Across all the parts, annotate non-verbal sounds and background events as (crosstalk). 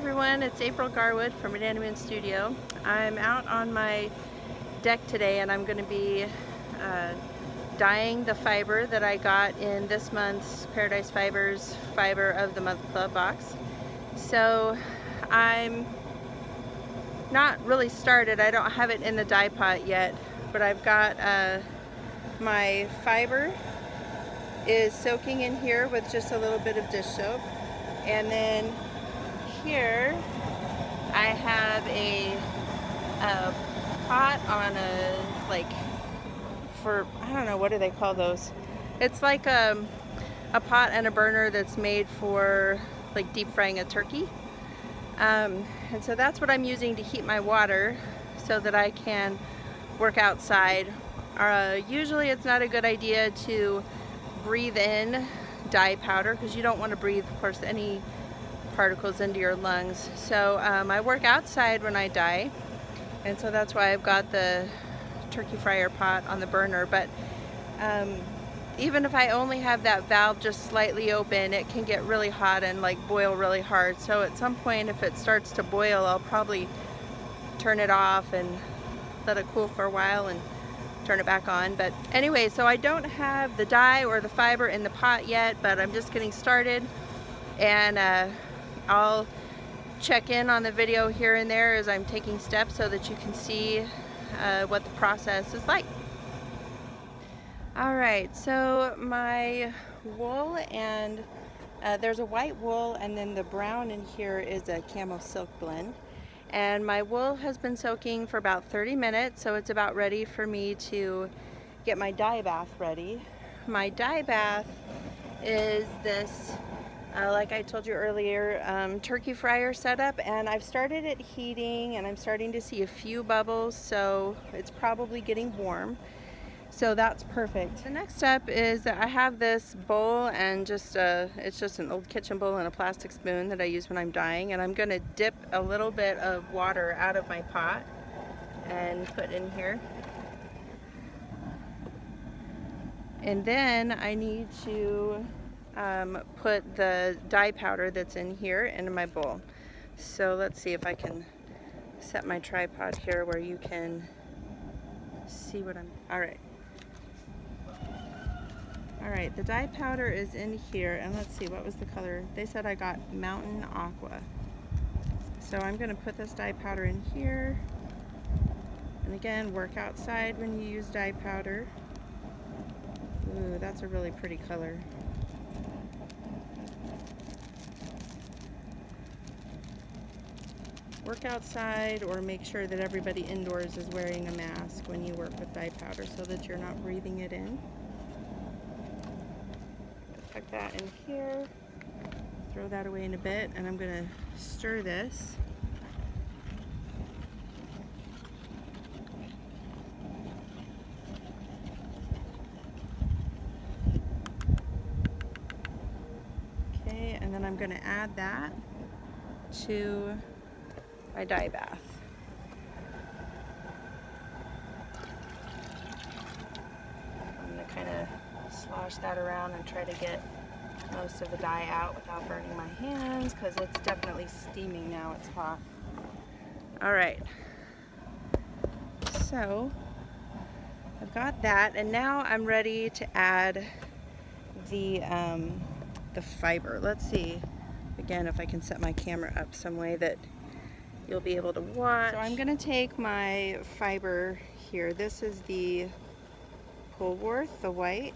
everyone, it's April Garwood from Moon Studio. I'm out on my deck today and I'm going to be uh, dyeing the fiber that I got in this month's Paradise Fibers Fiber of the Month Club box. So I'm not really started, I don't have it in the dye pot yet, but I've got uh, my fiber is soaking in here with just a little bit of dish soap and then here I have a, a pot on a like for I don't know what do they call those? It's like a, um, a pot and a burner that's made for like deep frying a turkey. Um, and so that's what I'm using to heat my water so that I can work outside. Uh, usually it's not a good idea to breathe in dye powder because you don't want to breathe of course any particles into your lungs. So um, I work outside when I dye and so that's why I've got the turkey fryer pot on the burner. But um, even if I only have that valve just slightly open it can get really hot and like boil really hard. So at some point if it starts to boil I'll probably turn it off and let it cool for a while and turn it back on. But anyway so I don't have the dye or the fiber in the pot yet but I'm just getting started. And uh, I'll check in on the video here and there as I'm taking steps so that you can see uh, what the process is like. Alright, so my wool and uh, there's a white wool and then the brown in here is a camel silk blend. And my wool has been soaking for about 30 minutes, so it's about ready for me to get my dye bath ready. My dye bath is this uh, like I told you earlier, um, turkey fryer setup and I've started it heating and I'm starting to see a few bubbles so it's probably getting warm. So that's perfect. The next step is that I have this bowl and just a, it's just an old kitchen bowl and a plastic spoon that I use when I'm dyeing and I'm going to dip a little bit of water out of my pot and put in here. And then I need to um, put the dye powder that's in here into my bowl. So let's see if I can set my tripod here where you can see what I'm, all right. All right, the dye powder is in here and let's see, what was the color? They said I got Mountain Aqua. So I'm gonna put this dye powder in here. And again, work outside when you use dye powder. Ooh, that's a really pretty color. Work outside or make sure that everybody indoors is wearing a mask when you work with dye powder so that you're not breathing it in. Tuck that in here, throw that away in a bit, and I'm going to stir this. Okay, and then I'm going to add that to my dye bath. I'm going to kind of slosh that around and try to get most of the dye out without burning my hands because it's definitely steaming now, it's hot. All right, so I've got that and now I'm ready to add the, um, the fiber. Let's see again if I can set my camera up some way that you'll be able to watch. So I'm going to take my fiber here. This is the Polwarth, the white.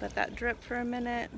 Let that drip for a minute.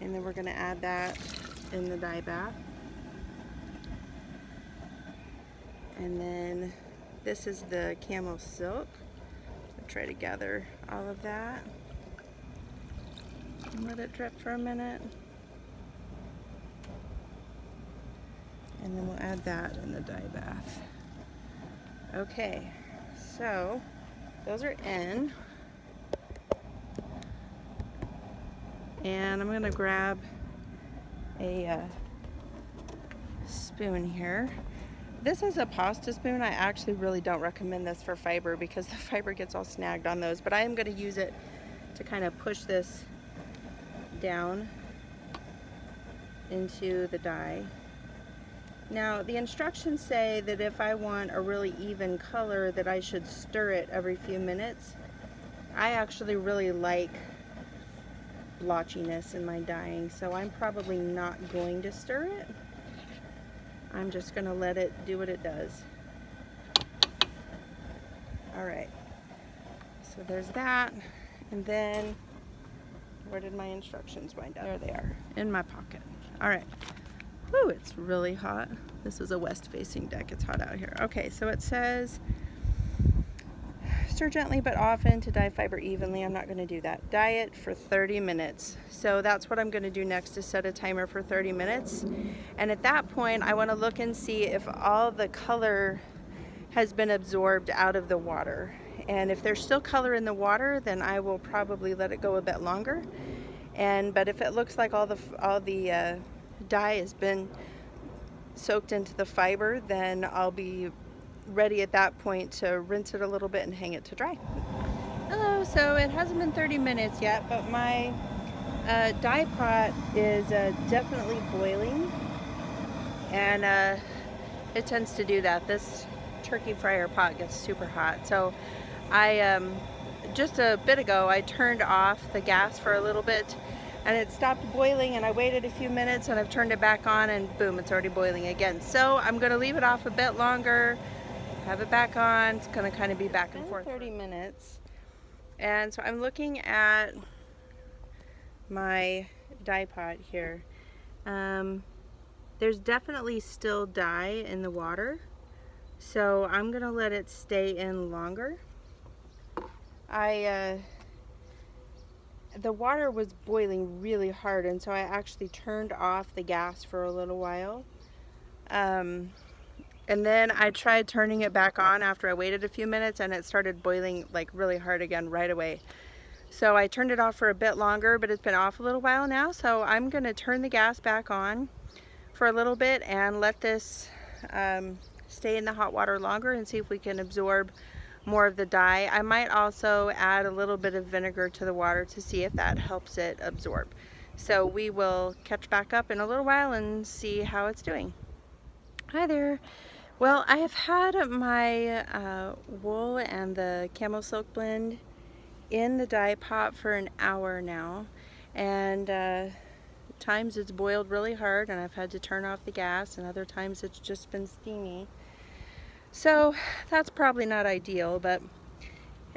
And then we're going to add that in the dye bath. And then this is the camel silk. I'll try to gather all of that. And let it drip for a minute. And then we'll add that in the dye bath. Okay, so those are in. And I'm gonna grab a uh, spoon here this is a pasta spoon. I actually really don't recommend this for fiber because (laughs) the fiber gets all snagged on those, but I am going to use it to kind of push this down into the dye. Now the instructions say that if I want a really even color that I should stir it every few minutes. I actually really like blotchiness in my dyeing so I'm probably not going to stir it. I'm just going to let it do what it does. Alright, so there's that and then where did my instructions wind up? There they are, in my pocket. Alright. Whew, it's really hot. This is a west facing deck. It's hot out here. Okay, so it says gently but often to dye fiber evenly. I'm not going to do that. Dye it for 30 minutes. So that's what I'm going to do next is set a timer for 30 minutes. And at that point, I want to look and see if all the color has been absorbed out of the water. And if there's still color in the water, then I will probably let it go a bit longer. And but if it looks like all the all the uh, dye has been soaked into the fiber, then I'll be ready at that point to rinse it a little bit and hang it to dry. Hello, so it hasn't been 30 minutes yet, but my uh, dye pot is uh, definitely boiling and uh, it tends to do that. This turkey fryer pot gets super hot. So I, um, just a bit ago, I turned off the gas for a little bit and it stopped boiling and I waited a few minutes and I've turned it back on and boom, it's already boiling again. So I'm gonna leave it off a bit longer, have it back on. It's gonna kind of be back and forth. 30 minutes. And so I'm looking at my dye pot here. Um, there's definitely still dye in the water. So I'm gonna let it stay in longer. I, uh, the water was boiling really hard and so I actually turned off the gas for a little while. Um, and then I tried turning it back on after I waited a few minutes and it started boiling like really hard again right away. So I turned it off for a bit longer, but it's been off a little while now. So I'm gonna turn the gas back on for a little bit and let this um, stay in the hot water longer and see if we can absorb more of the dye. I might also add a little bit of vinegar to the water to see if that helps it absorb. So we will catch back up in a little while and see how it's doing. Hi there. Well, I have had my uh, wool and the Camel Silk blend in the dye pot for an hour now and uh, times it's boiled really hard and I've had to turn off the gas and other times it's just been steamy. So that's probably not ideal, but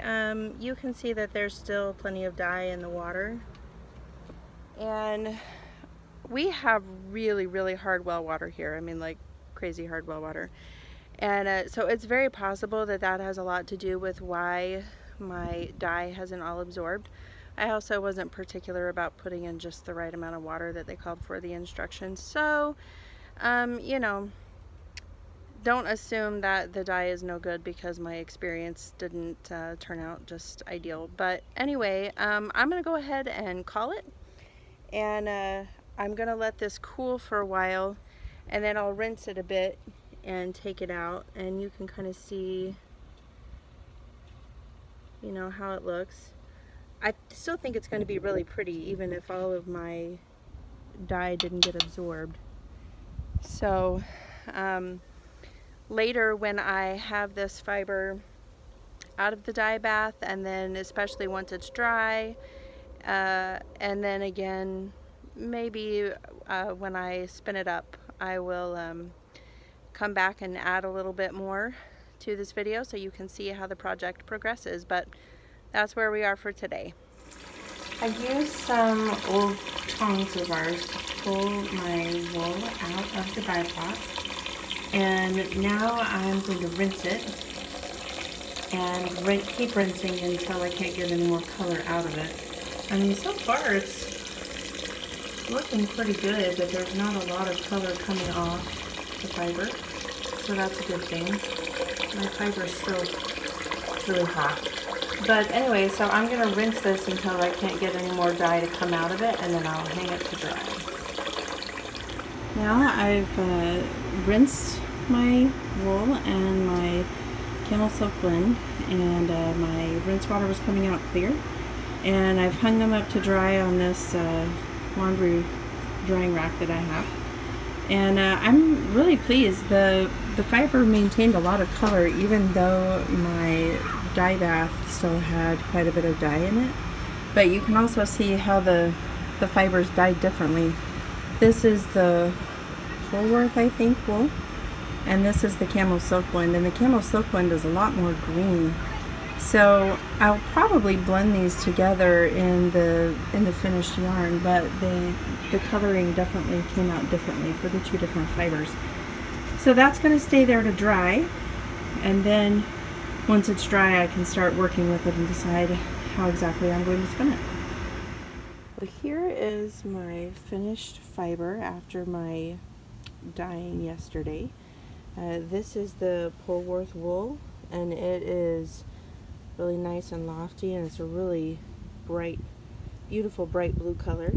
um, you can see that there's still plenty of dye in the water. And we have really, really hard well water here. I mean, like crazy hard well water. And uh, so it's very possible that that has a lot to do with why my dye hasn't all absorbed. I also wasn't particular about putting in just the right amount of water that they called for the instructions. So, um, you know, don't assume that the dye is no good because my experience didn't uh, turn out just ideal. But anyway, um, I'm going to go ahead and call it. And uh, I'm going to let this cool for a while and then I'll rinse it a bit and take it out and you can kind of see you know how it looks. I still think it's going to be really pretty even if all of my dye didn't get absorbed. So um, later when I have this fiber out of the dye bath and then especially once it's dry uh, and then again maybe uh, when I spin it up I will um, come back and add a little bit more to this video so you can see how the project progresses but that's where we are for today. I used some old tongs of ours to pull my wool out of the dye pot and now I'm going to rinse it and keep rinsing until I can't get any more color out of it. I mean, so far it's looking pretty good, but there's not a lot of color coming off the fiber, so that's a good thing. My fiber is still really hot. But anyway, so I'm going to rinse this until I can't get any more dye to come out of it, and then I'll hang it to dry. Now I've uh, rinsed my wool and my camel silk blend and uh, my rinse water was coming out clear and I've hung them up to dry on this uh, laundry drying rack that I have. And uh, I'm really pleased. The the fiber maintained a lot of color even though my dye bath still had quite a bit of dye in it. But you can also see how the the fibers dyed differently. This is the Polwarth I think wool. And this is the camel silk blend. And the camel silk blend is a lot more green so I'll probably blend these together in the in the finished yarn but the the coloring definitely came out differently for the two different fibers so that's going to stay there to dry and then once it's dry I can start working with it and decide how exactly I'm going to spin it. Well, here is my finished fiber after my dyeing yesterday. Uh, this is the Polwarth wool and it is really nice and lofty and it's a really bright beautiful bright blue color.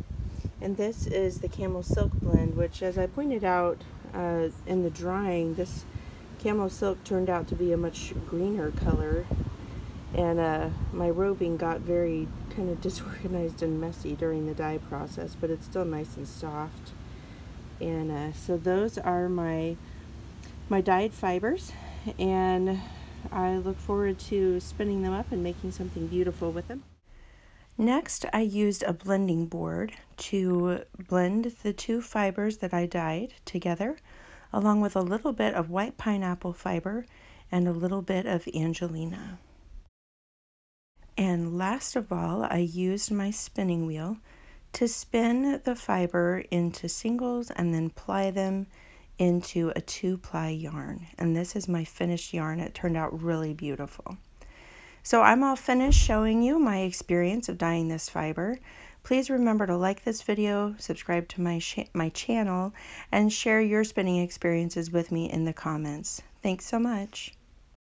And this is the camel silk blend which as I pointed out uh, in the drying this camel silk turned out to be a much greener color. And uh, my roving got very kind of (laughs) disorganized and messy during the dye process but it's still nice and soft. And uh, so those are my my dyed fibers. And I look forward to spinning them up and making something beautiful with them. Next, I used a blending board to blend the two fibers that I dyed together, along with a little bit of white pineapple fiber and a little bit of Angelina. And last of all, I used my spinning wheel to spin the fiber into singles and then ply them into a two ply yarn. And this is my finished yarn. It turned out really beautiful. So I'm all finished showing you my experience of dyeing this fiber. Please remember to like this video, subscribe to my, my channel, and share your spinning experiences with me in the comments. Thanks so much.